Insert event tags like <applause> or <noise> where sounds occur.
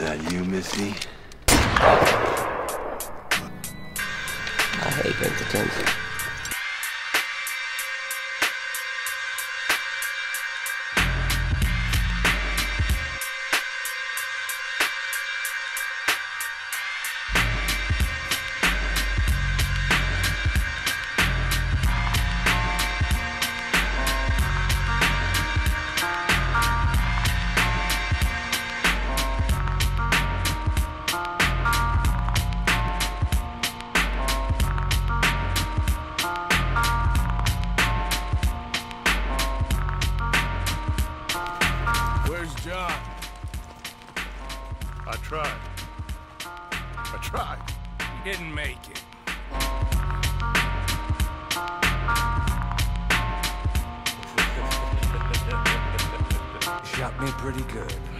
That you, Missy? I hate getting detention. Where's John? I tried. I tried. He didn't make it. <laughs> Shot me pretty good.